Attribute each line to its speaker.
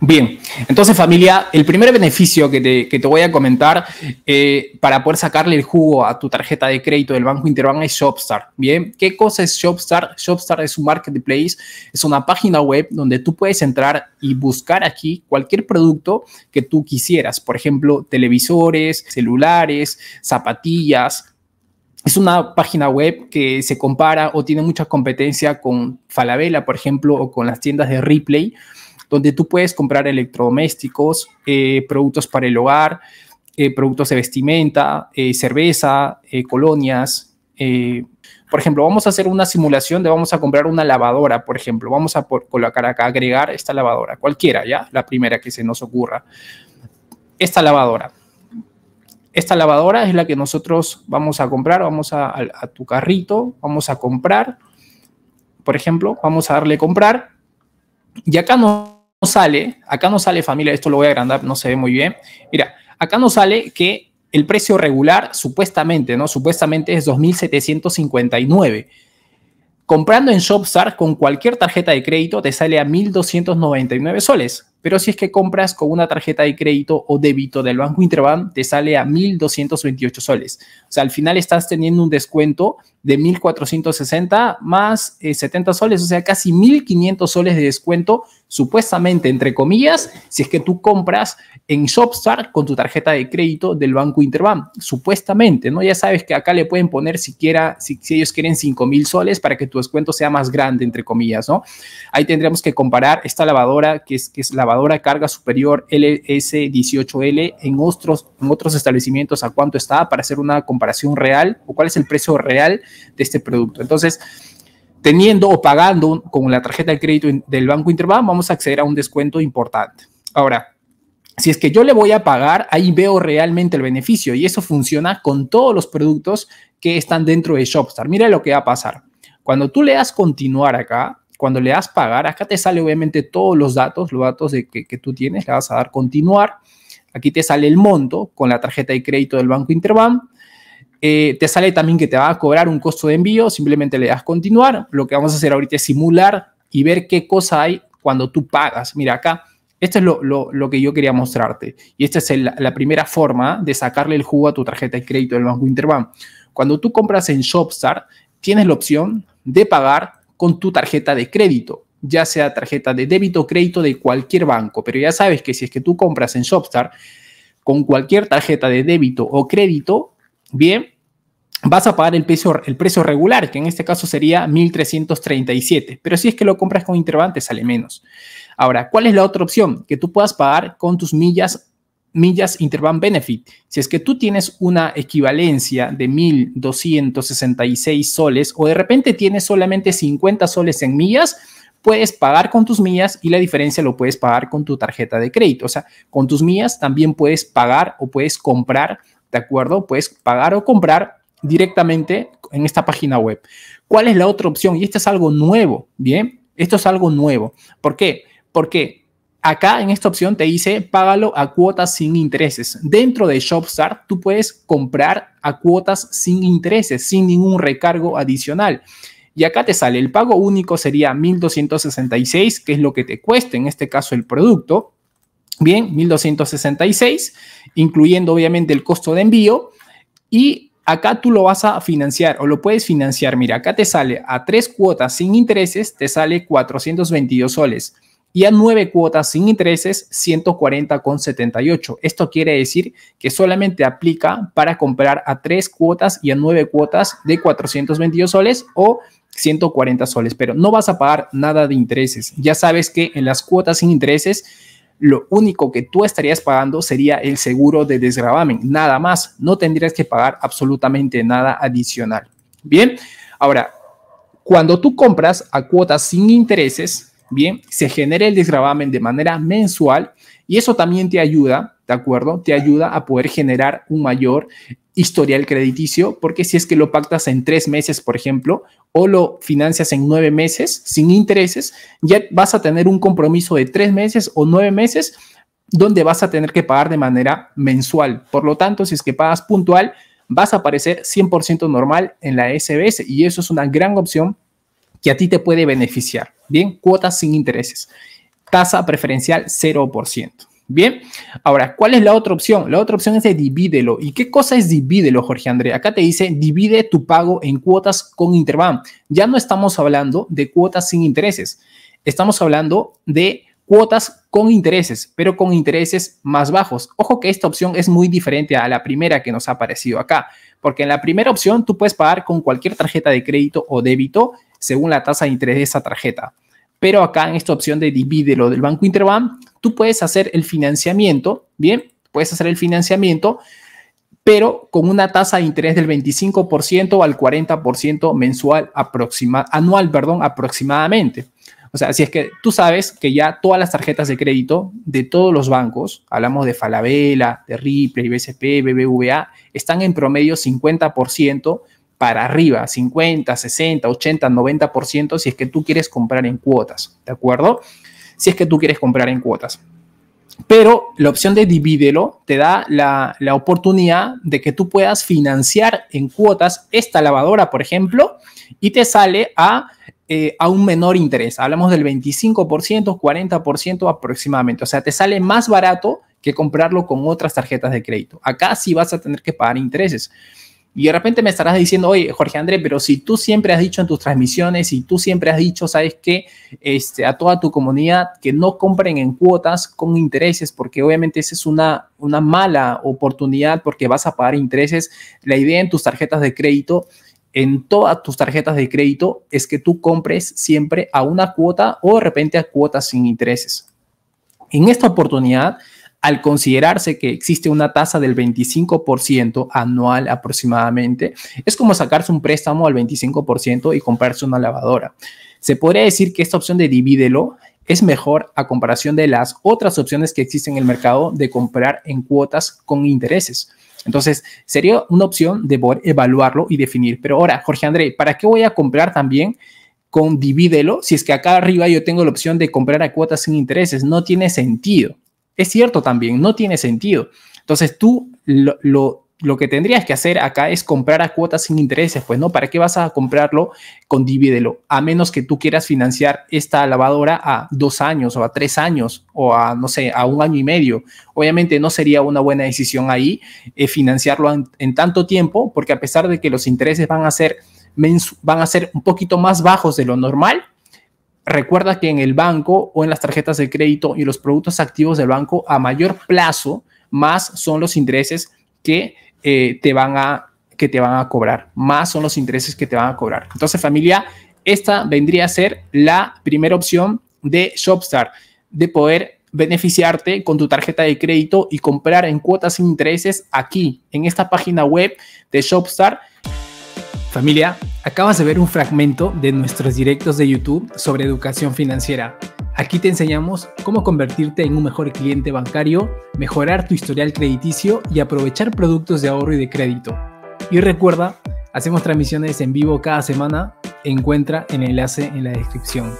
Speaker 1: Bien, entonces familia, el primer beneficio que te, voy a comentar eh, para poder sacarle el jugo a tu tarjeta de crédito del Banco Interbank es Shopstart. Bien, ¿qué cosa es Shopstart? Shopstart es un marketplace, es una página web donde tú puedes entrar y buscar aquí cualquier producto que tú quisieras. Por ejemplo, televisores, celulares, zapatillas, es una página web que se compara o tiene mucha competencia con Falabella, por ejemplo, o con las tiendas de Ripley donde tú puedes comprar electrodomésticos, eh, productos para el hogar, eh, productos de vestimenta, eh, cerveza, colonias. por ejemplo, vamos a hacer una simulación de vamos a comprar una lavadora, por ejemplo. Vamos a colocar acá, agregar esta lavadora, cualquiera, ¿ya? La primera que se nos ocurra. Esta lavadora. Esta lavadora es la que nosotros vamos a comprar, vamos a, a tu carrito, vamos a comprar, por ejemplo, vamos a darle comprar y acá no sale, acá no sale familia, esto lo voy a agrandar, no se ve muy bien. Mira, acá no sale que el precio regular supuestamente, ¿no? Supuestamente es 2.759. Comprando en Shopstar con cualquier tarjeta de crédito te sale a 1.299 soles. Pero si es que compras con una tarjeta de crédito o débito del Banco Interbank, te sale a 1.228 soles. O sea, al final estás teniendo un descuento de 1.460 más 70 eh, soles, o sea, casi 1.500 soles de descuento, supuestamente, entre comillas, si es que tú compras en Shopstar con tu tarjeta de crédito del Banco Interbank, supuestamente, ¿no? Ya sabes que acá le pueden poner siquiera, si, ellos quieren 5.000 soles para que tu descuento sea más grande, entre comillas, ¿no? Ahí tendríamos que comparar esta lavadora, que es, que es lavadora carga superior LS18L, en otros, en otros establecimientos a cuánto está para hacer una comparación real o cuál es el precio real de este producto. Entonces, teniendo o pagando con la tarjeta de crédito del Banco Interbank, vamos a acceder a un descuento importante. Ahora, si es que yo le voy a pagar, ahí veo realmente el beneficio y eso funciona con todos los productos que están dentro de Shopstar. Mira lo que va a pasar. Cuando tú le das continuar acá, cuando le das pagar, acá te sale obviamente todos los datos, los datos de que, que tú tienes, le vas a dar continuar. Aquí te sale el monto con la tarjeta de crédito del Banco Interbank eh, te sale también que te va a cobrar un costo de envío, simplemente le das continuar. Lo que vamos a hacer ahorita es simular y ver qué cosa hay cuando tú pagas. Mira acá, esto es lo, que yo quería mostrarte. Y esta es la primera forma de sacarle el jugo a tu tarjeta de crédito del Banco Interbank. Cuando tú compras en Shopstar, tienes la opción de pagar con tu tarjeta de crédito, ya sea tarjeta de débito o crédito de cualquier banco. Pero ya sabes que si es que tú compras en Shopstar con cualquier tarjeta de débito o crédito, Bien, vas a pagar el precio, el precio regular, que en este caso sería 1.337, pero si es que lo compras con Interbank te sale menos. Ahora, ¿cuál es la otra opción? Que tú puedas pagar con tus millas, millas Interbank Benefit. Si es que tú tienes una equivalencia de 1.266 soles o de repente tienes solamente 50 soles en millas, puedes pagar con tus millas y la diferencia lo puedes pagar con tu tarjeta de crédito. O sea, con tus millas también puedes pagar o puedes comprar ¿de acuerdo? Puedes pagar o comprar directamente en esta página web. ¿Cuál es la otra opción? Y esto es algo nuevo, ¿bien? Esto es algo nuevo. ¿Por qué? Porque acá en esta opción te dice págalo a cuotas sin intereses. Dentro de Shopstart tú puedes comprar a cuotas sin intereses, sin ningún recargo adicional. Y acá te sale el pago único sería 1266, que es lo que te cuesta en este caso el producto. Bien, 1266, incluyendo obviamente el costo de envío. Y acá tú lo vas a financiar o lo puedes financiar. Mira, acá te sale a tres cuotas sin intereses, te sale 422 soles. Y a nueve cuotas sin intereses, 140,78. Esto quiere decir que solamente aplica para comprar a tres cuotas y a nueve cuotas de 422 soles o 140 soles, pero no vas a pagar nada de intereses. Ya sabes que en las cuotas sin intereses lo único que tú estarías pagando sería el seguro de desgravamen, nada más, no tendrías que pagar absolutamente nada adicional. Bien, ahora, cuando tú compras a cuotas sin intereses, bien, se genera el desgravamen de manera mensual y eso también te ayuda, ¿de acuerdo? Te ayuda a poder generar un mayor historial crediticio, porque si es que lo pactas en tres meses, por ejemplo, o lo financias en nueve meses sin intereses, ya vas a tener un compromiso de tres meses o nueve meses donde vas a tener que pagar de manera mensual. Por lo tanto, si es que pagas puntual, vas a aparecer 100% normal en la SBS y eso es una gran opción que a ti te puede beneficiar. Bien, cuotas sin intereses. tasa preferencial 0%. Bien, ahora, ¿cuál es la otra opción? La otra opción es de divídelo. ¿Y qué cosa es divídelo, Jorge André? Acá te dice divide tu pago en cuotas con Interbank. Ya no estamos hablando de cuotas sin intereses. Estamos hablando de cuotas con intereses, pero con intereses más bajos. Ojo que esta opción es muy diferente a la primera que nos ha aparecido acá, porque en la primera opción tú puedes pagar con cualquier tarjeta de crédito o débito según la tasa de interés de esa tarjeta. Pero acá en esta opción de divídelo del Banco Interbank, tú puedes hacer el financiamiento, ¿bien? Puedes hacer el financiamiento, pero con una tasa de interés del 25% al 40% mensual anual, perdón, aproximadamente. O sea, si es que tú sabes que ya todas las tarjetas de crédito de todos los bancos, hablamos de Falabella, de Ripley, BCP, BBVA, están en promedio 50% para arriba, 50, 60, 80, 90% si es que tú quieres comprar en cuotas, ¿de acuerdo? Si es que tú quieres comprar en cuotas. Pero la opción de divídelo te da la, la, oportunidad de que tú puedas financiar en cuotas esta lavadora, por ejemplo, y te sale a, eh, a un menor interés. Hablamos del 25%, 40% aproximadamente. O sea, te sale más barato que comprarlo con otras tarjetas de crédito. Acá sí vas a tener que pagar intereses. Y de repente me estarás diciendo, oye, Jorge André, pero si tú siempre has dicho en tus transmisiones y tú siempre has dicho, ¿sabes qué? Este, a toda tu comunidad que no compren en cuotas con intereses, porque obviamente esa es una, una mala oportunidad porque vas a pagar intereses. La idea en tus tarjetas de crédito, en todas tus tarjetas de crédito, es que tú compres siempre a una cuota o de repente a cuotas sin intereses. En esta oportunidad, al considerarse que existe una tasa del 25% anual aproximadamente, es como sacarse un préstamo al 25% y comprarse una lavadora. Se podría decir que esta opción de divídelo es mejor a comparación de las otras opciones que existen en el mercado de comprar en cuotas con intereses. Entonces, sería una opción de evaluarlo y definir. Pero ahora, Jorge André, ¿para qué voy a comprar también con divídelo si es que acá arriba yo tengo la opción de comprar a cuotas sin intereses? No tiene sentido. Es cierto también, no tiene sentido. Entonces tú lo, que tendrías que hacer acá es comprar a cuotas sin intereses, pues no, ¿para qué vas a comprarlo con divídelo? A menos que tú quieras financiar esta lavadora a dos años o a tres años o a, no sé, a un año y medio. Obviamente no sería una buena decisión ahí eh, financiarlo en, en, tanto tiempo, porque a pesar de que los intereses van a ser, van a ser un poquito más bajos de lo normal, Recuerda que en el banco o en las tarjetas de crédito y los productos activos del banco, a mayor plazo, más son los intereses que, eh, te, van a, que te van a cobrar. Más son los intereses que te van a cobrar. Entonces, familia, esta vendría a ser la primera opción de Shopstar, de poder beneficiarte con tu tarjeta de crédito y comprar en cuotas sin intereses aquí, en esta página web de Shopstar Familia, acabas de ver un fragmento de nuestros directos de YouTube sobre educación financiera. Aquí te enseñamos cómo convertirte en un mejor cliente bancario, mejorar tu historial crediticio y aprovechar productos de ahorro y de crédito. Y recuerda, hacemos transmisiones en vivo cada semana. Encuentra el enlace en la descripción.